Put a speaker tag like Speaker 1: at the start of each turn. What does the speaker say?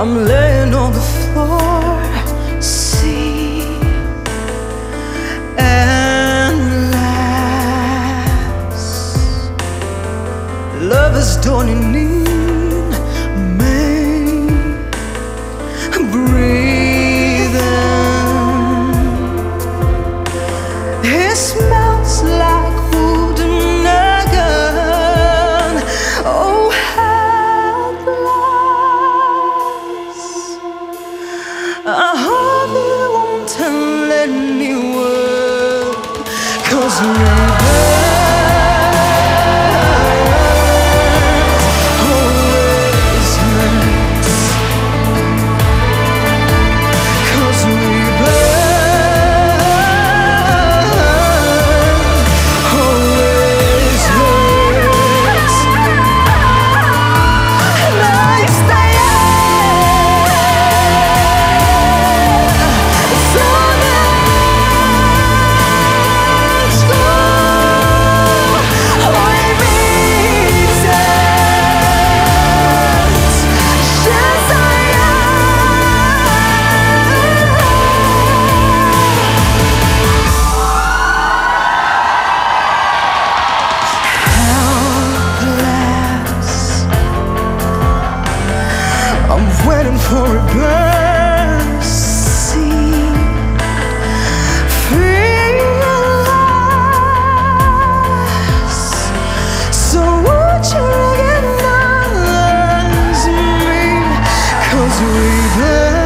Speaker 1: I'm laying on the floor, see and laughs. Lovers don't need me. Breathing, it was never sweet.